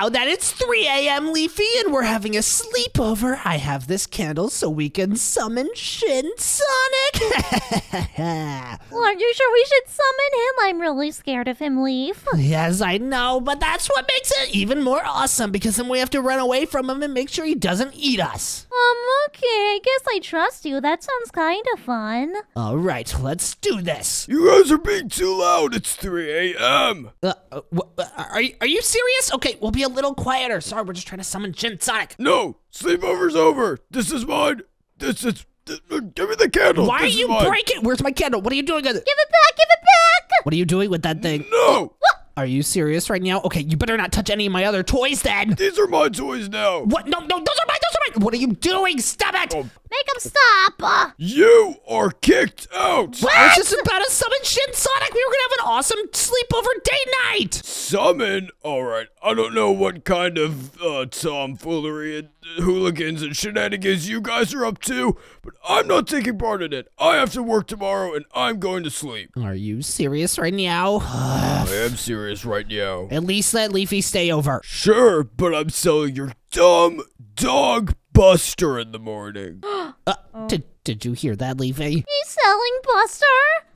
now that it's 3 a.m., Leafy, and we're having a sleepover, I have this candle so we can summon Shin Sonic. Well, are you sure we should summon him? I'm really scared of him, Leaf. yes, I know, but that's what makes it even more awesome because then we have to run away from him and make sure he doesn't eat us. Um, okay, I guess I trust you. That sounds kind of fun. All right, let's do this. You guys are being too loud. It's 3 a.m. Uh, uh, uh, are, you- are you serious? Okay, we'll be a little quieter. Sorry, we're just trying to summon Shin Sonic. No, sleepover's over. This is mine. This is. Th- give me the candle. Why are This is you breaking? Where's my candle? What are you doing with it? Give it back, give it back! What are you doing with that thing? No, What? Are you serious right now? Okay, you better not touch any of my other toys then. these are my toys now. What? No, no, those are my Those are mine. What are you doing? Stop it. Oh. Make him stop! Uh, You are kicked out. What? I was just about to summon Shin Sonic. We were gonna have an awesome sleepover date night. Summon? Alright, I don't know what kind of uh, tomfoolery and hooligans and shenanigans you guys are up to, but I'm not taking part in it. I have to work tomorrow and I'm going to sleep. Are you serious right now? I am serious right now. At least let Leafy stay over. Sure, but I'm selling your dumb dog buster in the morning. Uh, did, did you hear that, Leafy? he's selling Buster?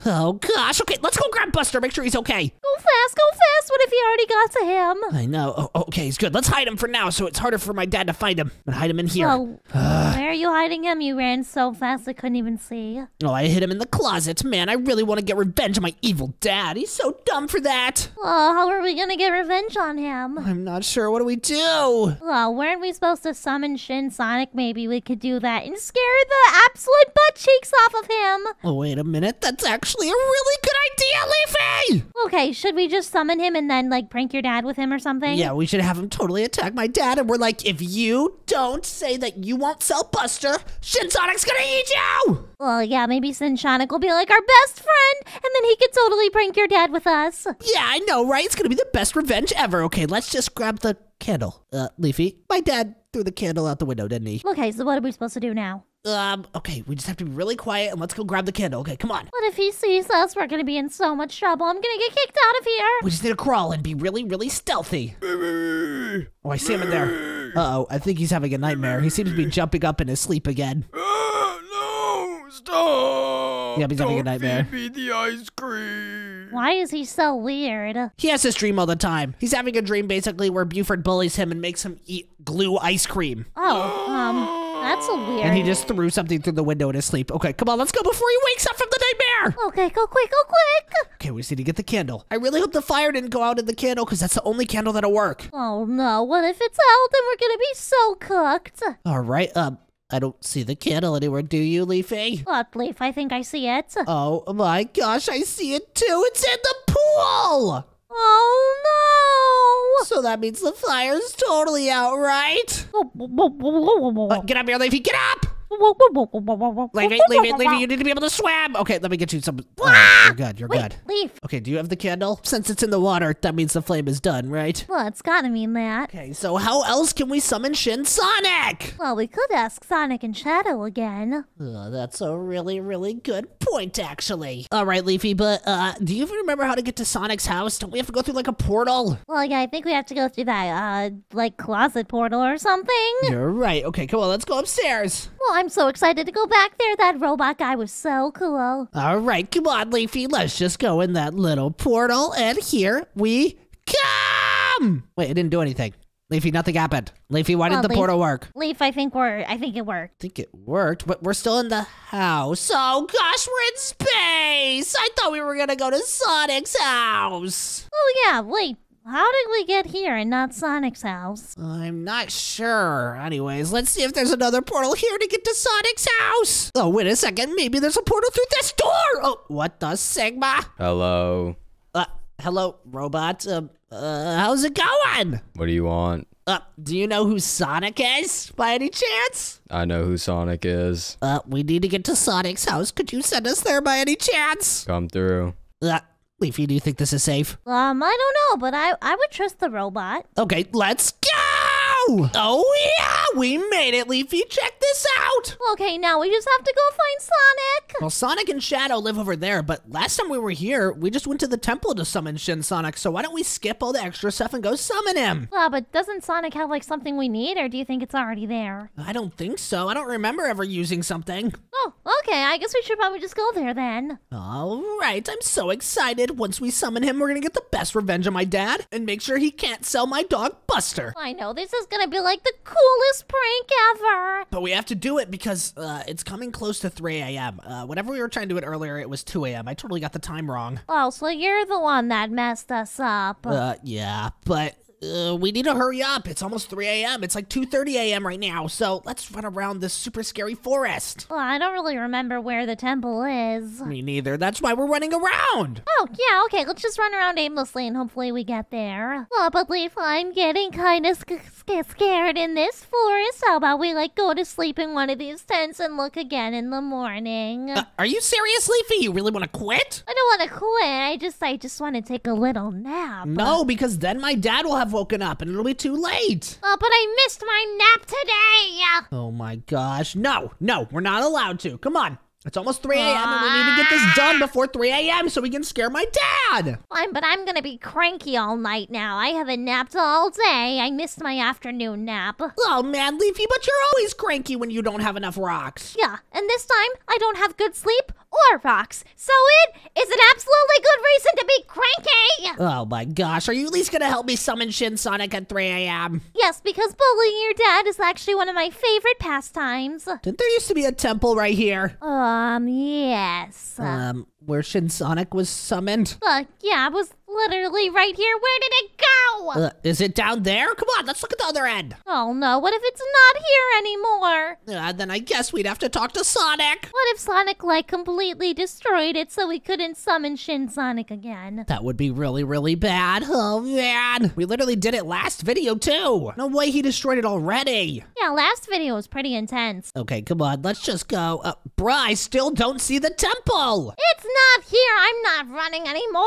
Oh gosh. Okay, let's go grab Buster. Make sure he's okay. Go fast, go fast! What if he already got to him? I know. Oh, okay, he's good. Let's hide him for now, so it's harder for my dad to find him. I'm gonna hide him in here. Oh, where are you hiding him? You ran so fast I couldn't even see. Oh, I hid him in the closet. Man, I really want to get revenge on my evil dad. He's so dumb for that. Oh, how are we gonna get revenge on him? I'm not sure. What do we do? Well, weren't we supposed to summon Shin Sonic? Maybe we could do that and scare the absolute butt cheeks off of him. Oh, wait a minute. That's actually a really good idea, Leafy! Okay, should we just summon him and then like prank your dad with him or something? Yeah, we should have him totally attack my dad, and we're like, if you don't say that you won't sell Buster, Shin Sonic's gonna eat you! Well, yeah, maybe Shin Sonic will be like our best friend, and then he could totally prank your dad with us. Yeah, I know, right? It's gonna be the best revenge ever. Okay, let's just grab the candle. Uh, Leafy, my dad threw the candle out the window, didn't he? Okay, so what are we supposed to do now? Um, okay, we just have to be really quiet and let's go grab the candle. Okay, come on. What if he sees us? We're gonna be in so much trouble. I'm gonna get kicked out of here. We just need to crawl and be really, really stealthy. Oh, I see him in there. Uh oh, I think he's having a nightmare. He seems to be jumping up in his sleep again. Ah, no, stop. Yep, he's having a Don't nightmare. Feed me the ice cream. Why is he so weird? He has this dream all the time. He's having a dream basically where Buford bullies him and makes him eat glue ice cream. Oh, um, that's a weird. And he just threw something through the window in his sleep. Okay, come on, let's go before he wakes up from the nightmare. Okay, go quick, go quick! Okay, we just need to get the candle. I really hope the fire didn't go out in the candle because that's the only candle that'll work. Oh no, what if it's out? Then we're gonna be so cooked. All right, um, I don't see the candle anywhere, do you, Leafy? What, Leaf? I think I see it. Oh my gosh, I see it too. It's in the pool. Oh no! So that means the fire's totally out, right? Uh, get up here, Leafy. Get up! Leafy, Leafy, Leafy, you need to be able to swim. Okay, let me get you some. Oh, you're good. You're good. Leaf. Okay, do you have the candle? Since it's in the water, that means the flame is done, right? Well, it's gotta mean that. Okay, so how else can we summon Shin Sonic? Well, we could ask Sonic and Shadow again. Oh, that's a really, really good point, actually. All right, Leafy, but uh, do you even remember how to get to Sonic's house? Don't we have to go through like a portal? Well, yeah, I think we have to go through that, uh, like closet portal or something. You're right. Okay, come on, let's go upstairs. Well, I'm so excited to go back there. That robot guy was so cool. All right, come on, Leafy. Let's just go in that little portal, and here we come. Wait, it didn't do anything. Leafy, nothing happened. Leafy, why Well, didn't the Leaf- portal work? Leaf, I think we're, I think it worked. I think it worked, but we're still in the house. Oh gosh, we're in space. I thought we were gonna go to Sonic's house. Oh yeah, wait. How did we get here and not Sonic's house? I'm not sure. Anyways, let's see if there's another portal here to get to Sonic's house. Oh, wait a second. Maybe there's a portal through this door. Oh, what the Sigma? Hello. Uh, hello, robot. Um, uh, how's it going? What do you want? Uh, do you know who Sonic is, by any chance? I know who Sonic is. Uh, we need to get to Sonic's house. Could you send us there by any chance? Come through. Uh, Leafy, do you think this is safe? Um, I don't know, but I, I would trust the robot. Okay, let's go! Oh yeah, we made it, Leafy. Check this out! Okay, now we just have to go find Sonic. Well, Sonic and Shadow live over there, but last time we were here, we just went to the temple to summon Shin Sonic, so why don't we skip all the extra stuff and go summon him? Well, but doesn't Sonic have like something we need, or do you think it's already there? I don't think so. I don't remember ever using something. Oh, okay. I guess we should probably just go there then. All right, I'm so excited. Once we summon him, we're gonna get the best revenge on my dad and make sure he can't sell my dog Buster. I know this is gonna be like the coolest prank ever. But we have to do it because uh, it's coming close to 3 a.m. Uh, whenever we were trying to do it earlier, it was 2 a.m. I totally got the time wrong. Oh, so you're the one that messed us up. Uh, yeah, but uh, we need to hurry up. It's almost 3 a.m. It's like 2:30 a.m. right now. So let's run around this super scary forest. well, I don't really remember where the temple is. Me neither. That's why we're running around. Oh, yeah, okay, let's just run around aimlessly and hopefully we get there. Oh, but Leaf, I'm getting kind of sc- sc- scared in this forest. How about we, like, go to sleep in one of these tents and look again in the morning? Uh, are you serious, Leafy? You really want to quit? I don't want to quit. I just, I just want to take a little nap. No, because then my dad will have woken up and it'll be too late. Oh, but I missed my nap today. Oh my gosh. No, no, we're not allowed to. Come on. It's almost 3 a.m. and we need to get this done ah. before 3 a.m. so we can scare my dad. Fine, but I'm gonna be cranky all night now. I haven't napped all day. I missed my afternoon nap. Oh man, Leafy, but you're always cranky when you don't have enough rocks. Yeah, and this time I don't have good sleep or rocks, so it is an absolutely good reason to be cranky. Oh my gosh, are you at least gonna help me summon Shin Sonic at 3 a.m.? Yes, because bullying your dad is actually one of my favorite pastimes. Didn't there used to be a temple right here? Um, yes. Um, where Shin Sonic was summoned? Uh, yeah, it was literally right here. Where did it go? Uh, is it down there? Come on, let's look at the other end. Oh no, what if it's not here anymore? Uh, then I guess we'd have to talk to Sonic. What if Sonic, like, completely destroyed it so we couldn't summon Shin Sonic again? That would be really, really bad. Oh man, we literally did it last video too. No way he destroyed it already. Yeah, last video was pretty intense. Okay, come on, let's just go. Uh, bruh, I still don't see the temple. It's not here. I'm not running anymore.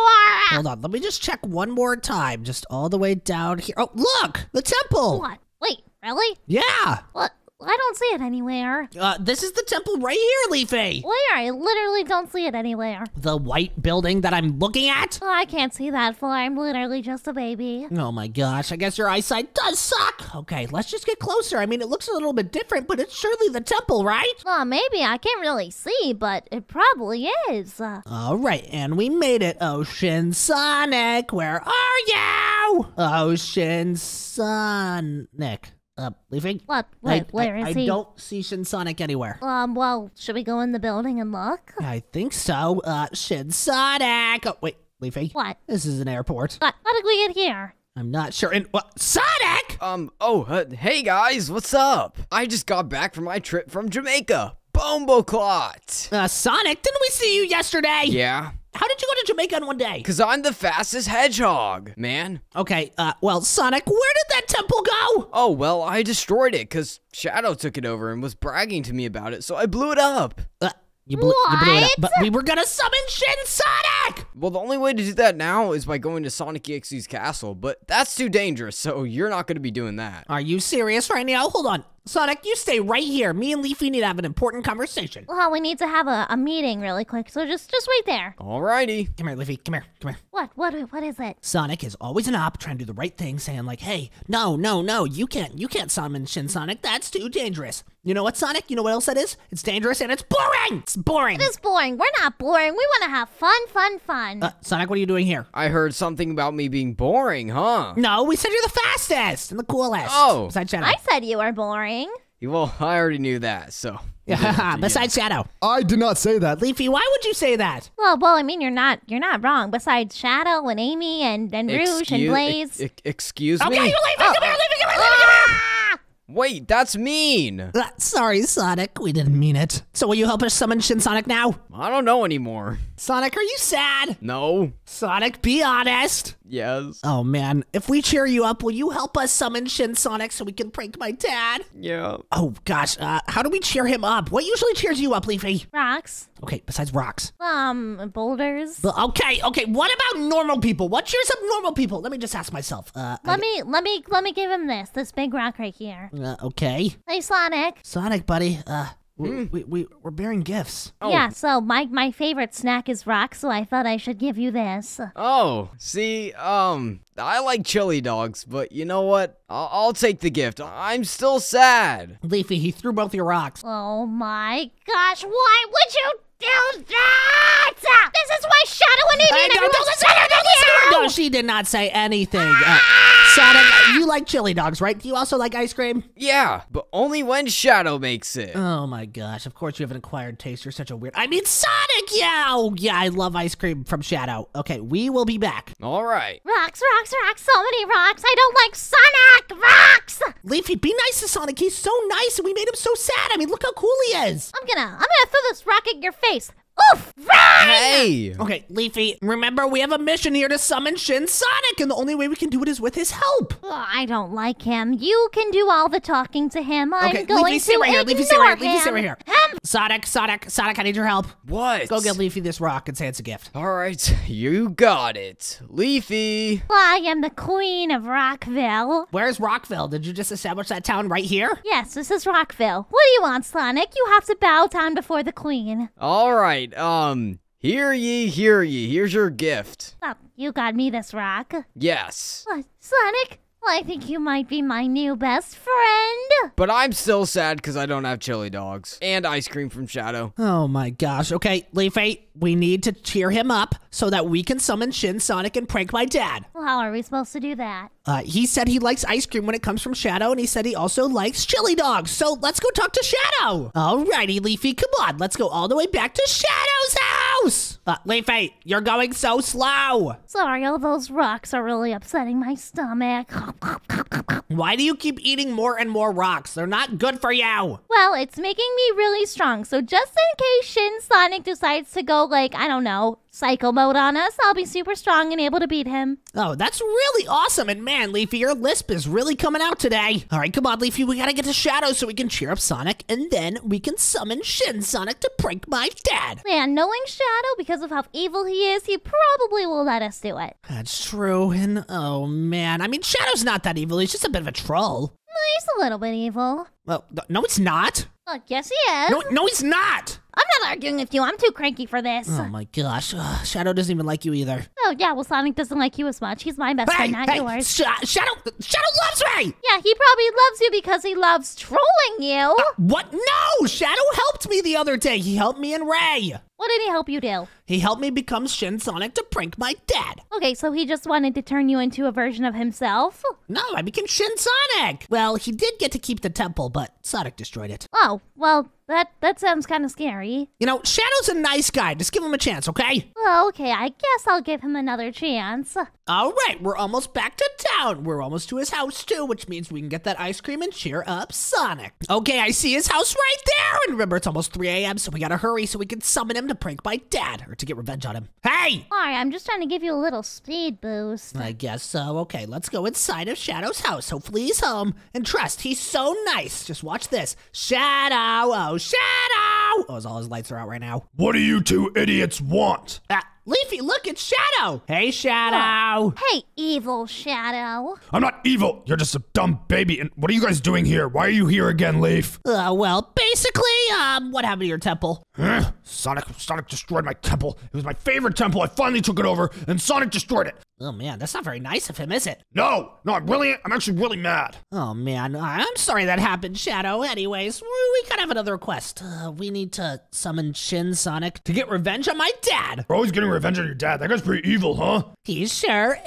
Hold on, let me just check one more time. Just all the way down here. Oh, look, the temple. What? Wait, really? Yeah. What? I don't see it anywhere. Uh, this is the temple right here, Leafy. Where? I literally don't see it anywhere. The white building that I'm looking at? Oh, I can't see that far. I'm literally just a baby. Oh my gosh, I guess your eyesight does suck. Okay, let's just get closer. I mean, it looks a little bit different, but it's surely the temple, right? Well, maybe I can't really see, but it probably is. All right, and we made it. Ocean Sonic, where are you? Ocean Sonic. Uh, Leafy? what? I, Wait, where is I, I he? don't see Shin Sonic anywhere. Um, well, should we go in the building and look? I think so. Uh, Shin Sonic. Oh, wait, Leafy. What? This is an airport. What? How did we get here? I'm not sure. And what? Sonic? Um, oh, uh, hey guys, what's up? I just got back from my trip from Jamaica. Bombo Clot! Uh, Sonic, didn't we see you yesterday? Yeah, How did you go to Jamaica in one day? cause I'm the fastest hedgehog, man. Okay, uh, well, Sonic, where did that temple go? Oh, well, I destroyed it cause Shadow took it over and was bragging to me about it, so I blew it up. Uh, you blew, you blew it up, What? but we were gonna summon Shin Sonic! Well, the only way to do that now is by going to Sonic EXE's castle, but that's too dangerous, so you're not gonna be doing that. Are you serious right now? Hold on. Sonic, you stay right here. Me and Leafy need to have an important conversation. Well, we need to have a, a meeting really quick, so just just wait there. Alrighty. Come here, Leafy. Come here. Come here. What? What? What is it? Sonic is always an op trying to do the right thing, saying like, "Hey, no, no, no, you can't, you can't summon Shin Sonic. That's too dangerous." You know what, Sonic? You know what else that is? It's dangerous and it's boring. It's boring. It is boring. We're not boring. We want to have fun, fun, fun. Uh, Sonic, what are you doing here? I heard something about me being boring, huh? No, we said you're the fastest and the coolest. Oh. besides Shadow. I said you were boring. Well, I already knew that, so. Besides Shadow. I did not say that. Leafy, why would you say that? Well, well, I mean, you're not you're not wrong. Besides Shadow and Amy and and Rouge and Excuse- Blaze. ex- excuse me. Okay, me? you Leafy, come here, Leafy, come here, Leafy, come here. Ah! Wait, that's mean. Uh, sorry, Sonic. We didn't mean it. So will you help us summon Shin Sonic now? I don't know anymore. Sonic, are you sad? No. Sonic, be honest. Yes. Oh man, if we cheer you up, will you help us summon Shin Sonic so we can prank my dad? Yeah. Oh gosh, uh, how do we cheer him up? What usually cheers you up, Leafy? Rocks. Okay, besides rocks. Um, boulders. But okay, okay. What about normal people? What cheers up normal people? Let me just ask myself. Uh, Let me let me let me give him this this big rock right here. uh, okay, Hey Sonic. Sonic, buddy. Uh, we, we, we we're bearing gifts. Oh. Yeah, so my my favorite snack is rock, so I thought I should give you this. Oh, see, um, I like chili dogs, but you know what? I'll, I'll take the gift. I'm still sad. Leafy, he threw both your rocks. Oh my gosh, why would you do that? This is why Shadow and Amy and don't, everyone don't listen to listen. No, she did not say anything. Uh, Sonic, you like chili dogs, right? Do you also like ice cream? Yeah, but only when Shadow makes it. Oh my gosh, of course you have an acquired taste. You're such a weird. I mean, Sonic, yeah. Oh, yeah, I love ice cream from Shadow. Okay, we will be back. All right. Rocks, rocks, rocks, so many rocks. I don't like Sonic rocks. Leafy, be nice to Sonic. He's so nice, and we made him so sad. I mean, look how cool he is. I'm gonna I'm gonna throw this rock at your face face. Oof! Run! Hey! Okay, Leafy, remember we have a mission here to summon Shin Sonic, and the only way we can do it is with his help. Ugh, I don't like him. You can do all the talking to him. I'm Okay, going Leafy, stay to right here. ignore Leafy, stay right here. Leafy, him. stay right here. Him. Sonic, Sonic, Sonic, I need your help. What? Go get Leafy this rock and say it's a gift. All right, you got it. Leafy. I am the queen of Rockville. Where's Rockville? Did you just establish that town right here? Yes, this is Rockville. What do you want, Sonic? You have to bow down before the queen. All right, um, hear ye, hear ye. Here's your gift. Oh, you got me this rock. Yes. What, Sonic? I think you might be my new best friend. But I'm still sad because I don't have chili dogs and ice cream from Shadow. Oh my gosh. Okay, Leafy, we need to cheer him up so that we can summon Shin Sonic and prank my dad. Well, how are we supposed to do that? Uh, he said he likes ice cream when it comes from Shadow, and he said he also likes chili dogs. So let's go talk to Shadow. Alrighty, Leafy, come on. Let's go all the way back to Shadow's house. Uh, Leafy, you're going so slow. Sorry, all those rocks are really upsetting my stomach. Why do you keep eating more and more rocks? They're not good for you. Well, it's making me really strong, so just in case Shin Sonic decides to go, like, I don't know, psycho mode on us, I'll be super strong and able to beat him. Oh, that's really awesome. And man, Leafy, your lisp is really coming out today. All right, come on, Leafy. We gotta get to Shadow so we can cheer up Sonic, and then we can summon Shin Sonic to prank my dad. Man, knowing Shadow, because of how evil he is, he probably will let us do it. That's true. And oh man, I mean, Shadow's not that evil. He's just a bit of a troll. He's a little bit evil. Well, no, it's not. Look, yes, he is. No, no, he's not. I'm not arguing with you. I'm too cranky for this. Oh my gosh, Ugh, Shadow doesn't even like you either. Oh, yeah, well, Sonic doesn't like you as much. He's my best friend, not hey, yours. Sh- Shadow, Shadow loves me. Yeah, he probably loves you because he loves trolling you. Uh, what? No, Shadow helped me the other day. He helped me and Ray. What did he help you do? He helped me become Shin Sonic to prank my dad. Okay, so he just wanted to turn you into a version of himself? No, I became Shin Sonic. Well, he did get to keep the temple, but Sonic destroyed it. Oh, well, that that sounds kind of scary. You know, Shadow's a nice guy. Just give him a chance, okay? Well, okay, I guess I'll give him another chance. All right, we're almost back to town. We're almost to his house, too, which means we can get that ice cream and cheer up Sonic. Okay, I see his house right there. And remember, it's almost 3 a.m., so we gotta hurry so we can summon him to prank my dad or to get revenge on him. Hey! Sorry, I'm just trying to give you a little speed boost. I guess so. Okay, let's go inside of Shadow's house. Hopefully he's home. And trust, he's so nice. Just watch this. Shadow, oh, Shadow! Oh, all his lights are out right now. What do you two idiots want? Ah, Leafy, look, it's Shadow. Hey, Shadow. Hey, evil Shadow. I'm not evil. You're just a dumb baby. And what are you guys doing here? Why are you here again, Leaf? Uh, well, basically, um, what happened to your temple? Huh? Sonic, Sonic destroyed my temple. It was my favorite temple. I finally took it over, and Sonic destroyed it. Oh man, that's not very nice of him, is it? No, no, I'm really, I'm actually really mad. Oh man, I'm sorry that happened, Shadow. Anyways, we we gotta have another quest. Uh, we need to summon Shin Sonic to get revenge on my dad. You're always getting revenge on your dad. That guy's pretty evil, huh? He sure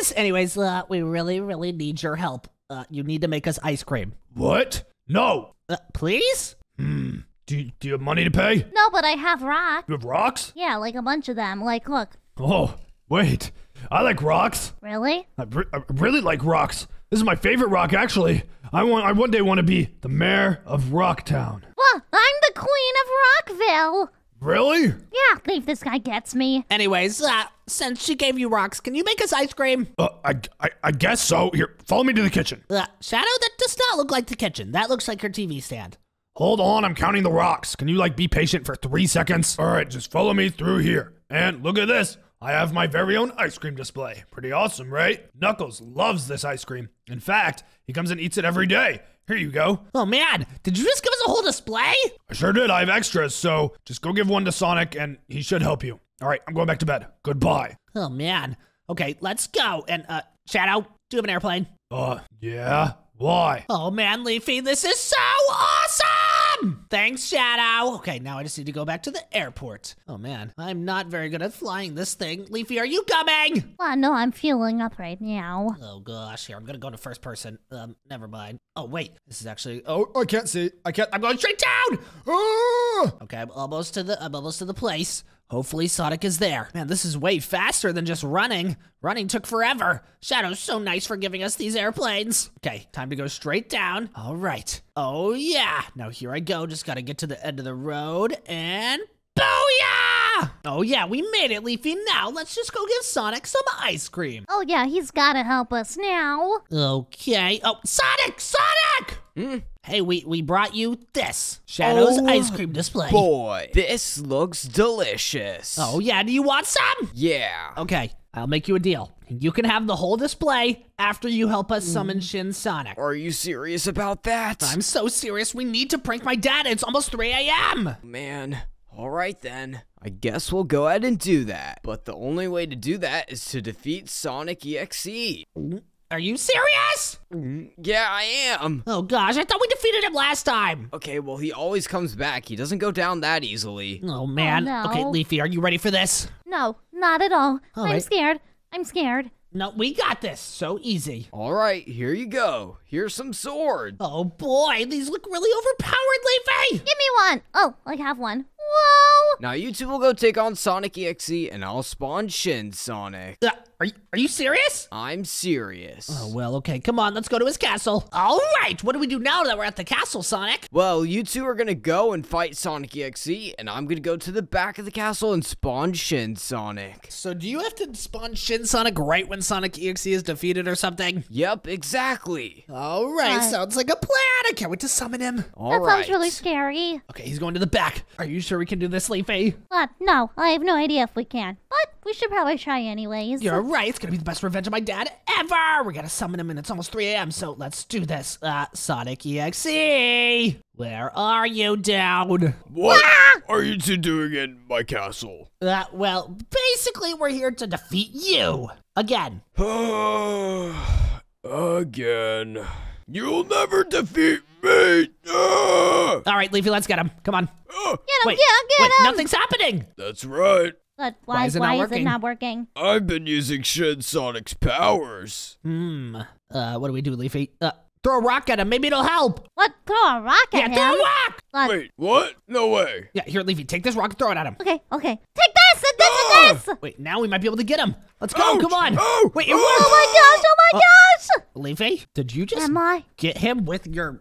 is. Anyways, uh, we really, really need your help. Uh, you need to make us ice cream. What? No. Uh, please? Hmm. Do you, do you have money to pay? No, but I have rocks. You have rocks? Yeah, like a bunch of them. Like, look. Oh, wait. I like rocks. Really? I, re- I really like rocks. This is my favorite rock, actually. I want. I one day want to be the mayor of Rocktown. Well, I'm the queen of Rockville. Really? Yeah, Leaf, this guy gets me. Anyways, uh, since she gave you rocks, can you make us ice cream? Uh, I, I, I guess so. Here, follow me to the kitchen. Uh, Shadow, that does not look like the kitchen. That looks like your TV stand. Hold on, I'm counting the rocks. Can you, like, be patient for three seconds? All right, just follow me through here. And look at this. I have my very own ice cream display. Pretty awesome, right? Knuckles loves this ice cream. In fact, he comes and eats it every day. Here you go. Oh man, did you just give us a whole display? I sure did. I have extras, so just go give one to Sonic and he should help you. All right, I'm going back to bed. Goodbye. Oh man. Okay, let's go. And uh, Shadow, do you have an airplane? Uh, yeah? Why? Oh man, Leafy, this is so awesome! Thanks, Shadow. Okay, now I just need to go back to the airport. Oh man, I'm not very good at flying this thing. Leafy, are you coming? Well, no, I'm fueling up right now. Oh gosh, here I'm gonna go to first person. Um, never mind. Oh wait, this is actually. Oh, I can't see. I can't. I'm going straight down. Ah! Okay, I'm almost to the. I'm almost to the place. Hopefully Sonic is there. Man, this is way faster than just running. Running took forever. Shadow's so nice for giving us these airplanes. Okay, time to go straight down. All right. Oh yeah. Now here I go. Just gotta get to the end of the road and booyah! Oh yeah, we made it, Leafy. Now let's just go give Sonic some ice cream. Oh, yeah, he's gotta help us now. Okay. Oh, Sonic! Sonic! Hmm? Hey, we we brought you this Shadow's Oh, ice cream display. Boy, this looks delicious. Oh yeah, do you want some? Yeah. Okay, I'll make you a deal. You can have the whole display after you help us summon Shin Sonic. Are you serious about that? I'm so serious, we need to prank my dad. It's almost 3 a.m. Man, alright then. I guess we'll go ahead and do that. But the only way to do that is to defeat Sonic EXE. Are you serious? Mm, Yeah, I am. Oh gosh, I thought we defeated him last time. Okay, well, he always comes back. He doesn't go down that easily. Oh man. no. Okay, Leafy, are you ready for this? No, not at all. All I'm right. scared. I'm scared. No, we got this. So easy. Alright, here you go. Here's some swords. Oh boy, these look really overpowered, Leafy. Give me one. Oh, I have one. Whoa! Now you two will go take on Sonic EXE and I'll spawn Shin Sonic. Uh, are you, are you serious? I'm serious. Oh, well, okay. Come on, let's go to his castle. All right, what do we do now that we're at the castle, Sonic? Well, you two are gonna go and fight Sonic EXE, and I'm gonna go to the back of the castle and spawn Shin Sonic. So do you have to spawn Shin Sonic right when Sonic EXE is defeated or something? Yep, exactly. All right, What? sounds like a plan. I can't wait to summon him. That Alright. sounds really scary. Okay, he's going to the back. Are you sure we can do this, Leafy? But no, I have no idea if we can. But we should probably try anyways. You're right. It's gonna be the best revenge of my dad ever. We gotta summon him, and it's almost 3 a.m. So let's do this. Uh, Sonic EXE, where are you, down? What are you two doing in my castle? Uh, well, basically, we're here to defeat you again. Again. You'll never defeat me! Ah! All right, Leafy, let's get him. Come on. Ah, Get him, Wait, get, get wait, him! nothing's happening. that's right. But Why why, is it why not is it working? not working? I've been using Shin Sonic's powers. Hmm. Uh, what do we do, Leafy? Uh, throw a rock at him. Maybe it'll help. What? Throw a rock at him. Yeah, throw a rock. Look, Wait, what? No way. Yeah, here, Leafy, take this rock and throw it at him. Okay, okay. Take this and this Ah! and this! Wait, now we might be able to get him. Let's go. Ouch! Come on. Oh! Wait, it Oh! worked. Oh my gosh, oh my gosh! Leafy, did you just Am I? get him with your?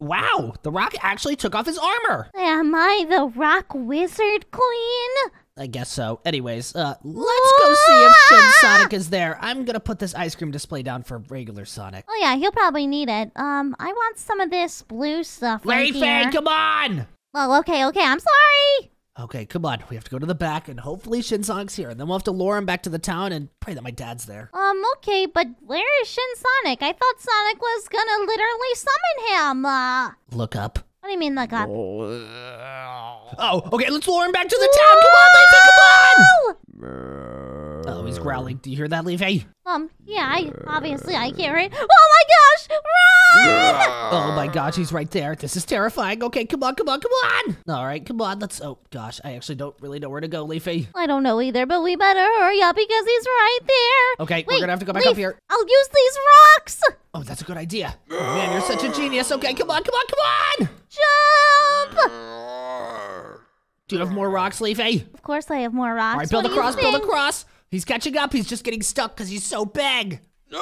Wow, the rock actually took off his armor. Am I the rock wizard queen? I guess so. Anyways, uh, let's go see if Shin Sonic is there. I'm gonna put this ice cream display down for regular Sonic. Oh yeah, he'll probably need it. Um, I want some of this blue stuff right Leafy, here. come on. Oh, okay, okay. I'm sorry. Okay, come on. We have to go to the back, and hopefully Shin Sonic's here. And then we'll have to lure him back to the town and pray that my dad's there. Um, okay, but where is Shin Sonic? I thought Sonic was gonna literally summon him. Uh, Look up. what do you mean, like, uh, Oh, okay. Let's lure him back to the town. Come on, Leafy. Come on. Oh, he's growling. Do you hear that, Leafy? Um, yeah, I obviously I hear it. Oh my gosh! Oh my gosh, he's right there. This is terrifying. Okay, come on, come on, come on. All right, come on. Let's. Oh gosh, I actually don't really know where to go, Leafy. I don't know either, but we better hurry up because he's right there. Okay, we're gonna have to go back Leaf, up here. I'll use these rocks. Oh, that's a good idea. Oh, man, you're such a genius. Okay, come on, come on, come on. Jump! Do you have more rocks, Leafy? Of course, I have more rocks. All right, build What a cross, build a cross. He's catching up. He's just getting stuck because he's so big. No!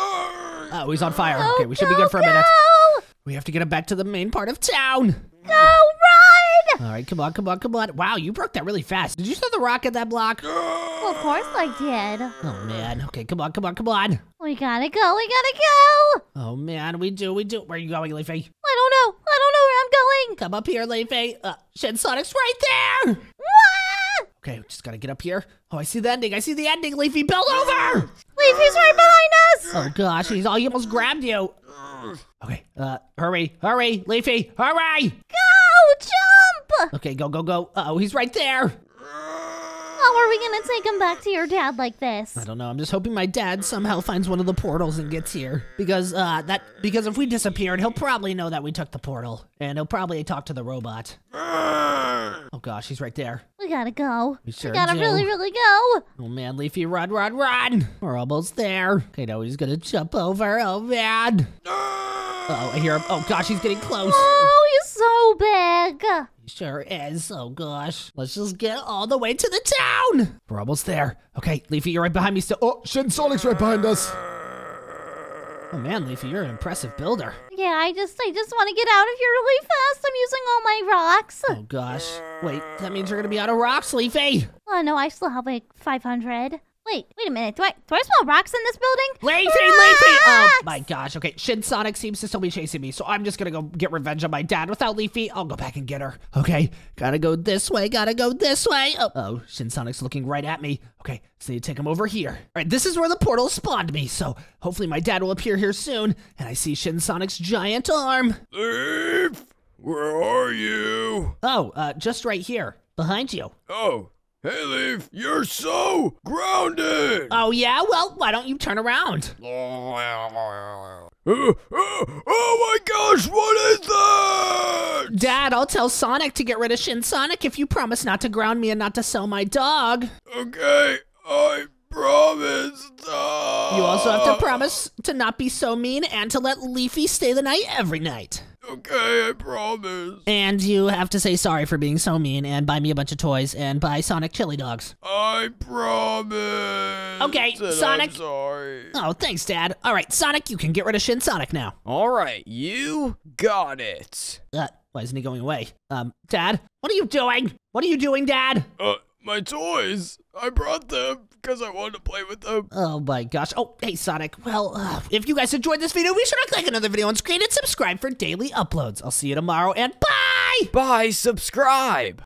Oh, he's on fire. Go, Okay, we should be good for a minute. Go, We have to get him back to the main part of town. go, run! All right, come on, come on, come on. Wow, you broke that really fast. Did you throw the rock at that block? Well, of course I did. Oh man. Okay, come on, come on, come on. We gotta go, we gotta go! Oh man, we do, we do. Where are you going, Leafy? I don't know, I don't know where I'm going! Come up here, Leafy. Uh, Shin Sonic's right there. Wah! Okay, just gotta get up here. Oh, I see the ending. I see the ending, Leafy. Build over. Leafy's right behind us! Oh gosh, he's all he almost grabbed you. Okay, uh, hurry, hurry, Leafy, hurry. Go! Jump! Okay, go, go, go. Uh oh, he's right there. How are we gonna take him back to your dad like this? I don't know. I'm just hoping my dad somehow finds one of the portals and gets here. Because uh that because if we disappeared, he'll probably know that we took the portal. And he'll probably talk to the robot. Oh gosh, he's right there. We gotta go. We sure we gotta do. really, really go. Oh man, Leafy, run, run, run! We're almost there. Okay, now he's gonna jump over. Oh man. Oh, I hear him. Oh gosh, he's getting close. Oh, he's so big. He sure is. Oh gosh. Let's just get all the way to the town. We're almost there. Okay, Leafy, you're right behind me still. Oh, Shin Sonic's right behind us. Oh man, Leafy, you're an impressive builder. Yeah, I just, I just want to get out of here really fast. I'm using all my rocks. Oh gosh. Wait, that means you're gonna be out of rocks, Leafy. Oh no, I still have like 500. Wait, wait a minute. Do I, do I smell rocks in this building? Leafy, Leafy! Oh my gosh. Okay, Shin Sonic seems to still be chasing me, so I'm just gonna go get revenge on my dad. Without Leafy, I'll go back and get her. Okay, gotta go this way, gotta go this way. Oh, oh Shin Sonic's looking right at me. Okay, so you take him over here. All right, this is where the portal spawned me, so hopefully my dad will appear here soon. And I see Shin Sonic's giant arm. Leaf, where are you? Oh, uh, just right here, behind you. Oh, hey Leaf, you're so grounded. Oh yeah, well, why don't you turn around? Oh, oh, oh my gosh, what is that? Dad, I'll tell Sonic to get rid of Shin Sonic if you promise not to ground me and not to sell my dog. Okay, I promise. You also have to promise to not be so mean and to let Leafy stay the night every night. Okay, I promise. And you have to say sorry for being so mean and buy me a bunch of toys and buy Sonic chili dogs. I promise. Okay, Sonic. I'm sorry. Oh, thanks, Dad. All right, Sonic, you can get rid of Shin Sonic now. All right, you got it. Uh, why isn't he going away? Um, Dad, what are you doing? What are you doing, Dad? Uh, my toys. I brought them because I wanted to play with them. Oh my gosh. Oh, hey, Sonic. Well, uh, if you guys enjoyed this video, be sure to click another video on screen and subscribe for daily uploads. I'll see you tomorrow, and bye! Bye, subscribe.